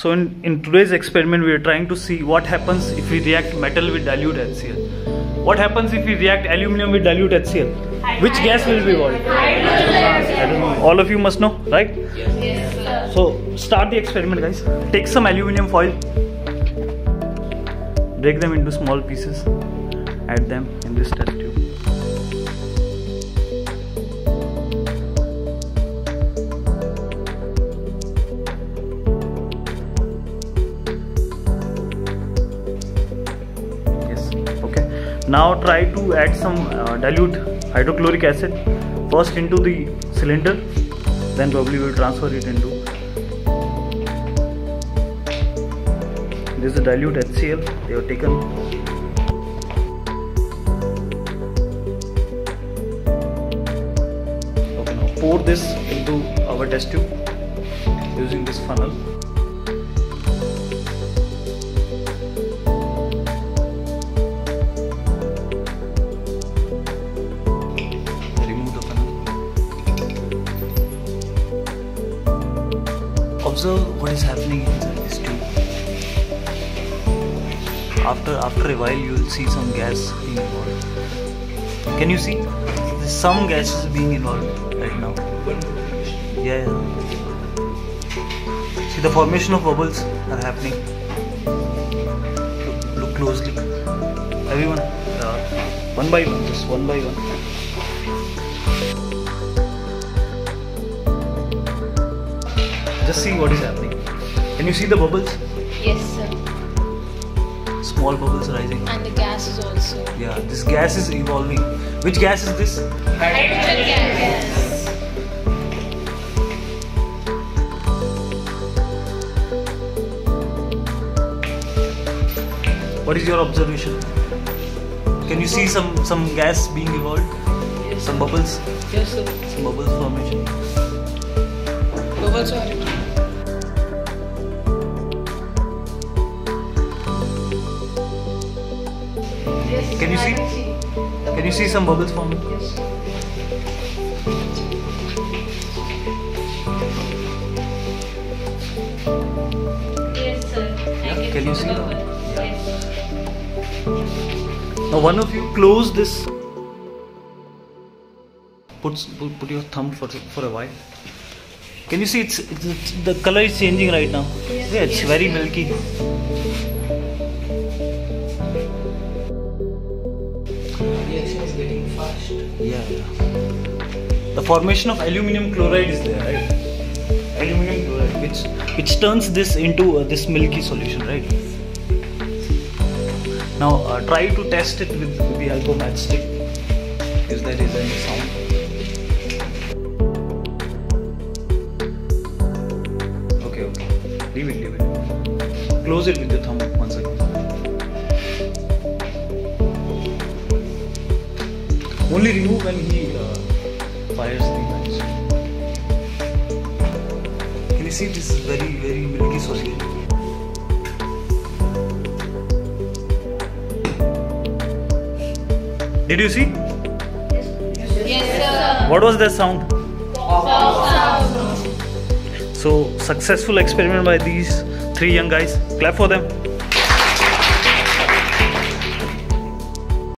So in, in today's experiment we are trying to see what happens if we react metal with dilute HCl. What happens if we react aluminum with dilute HCl? Which gas will be know. All of you must know, right? So start the experiment guys. Take some aluminum foil. Break them into small pieces. Add them in this test tube. Now try to add some uh, dilute hydrochloric acid first into the cylinder then probably we'll transfer it into this is dilute HCl they have taken. Pour this into our test tube using this funnel observe what is happening inside this tube after after a while you will see some gas being involved. Can you see? Some gases being involved right now. Yeah, yeah. See the formation of bubbles are happening. Look, look closely. Everyone uh, one by one just one by one just see what is happening can you see the bubbles Yes, sir. small bubbles rising And the gas is also. yeah this gas is evolving which gas is this Hydrogen gas. what is your observation can you see some some gas being evolved Yes. some bubbles Yes, sir. some bubbles formation Bubbles are can you see? Can you see some bubbles forming? Yes, sir. Yeah, can you see? Now? Yes. now one of you close this. Put put, put your thumb for for a while can you see it's, it's, it's the color is changing right now Yes. yeah it's Yes. very milky reaction is getting fast. Yeah, yeah. The formation of aluminum chloride is there, right? Aluminum chloride, which which turns this into uh, this milky solution, right? Now uh, try to test it with, with the alcohol matchstick. Leave it, leave it. Close it with your thumb once again. Only remove when he uh, fires the match. Can you see this is very very milky solution? Did you see? Yes, sir. What was that sound? So successful experiment by these three young guys. Clap for them.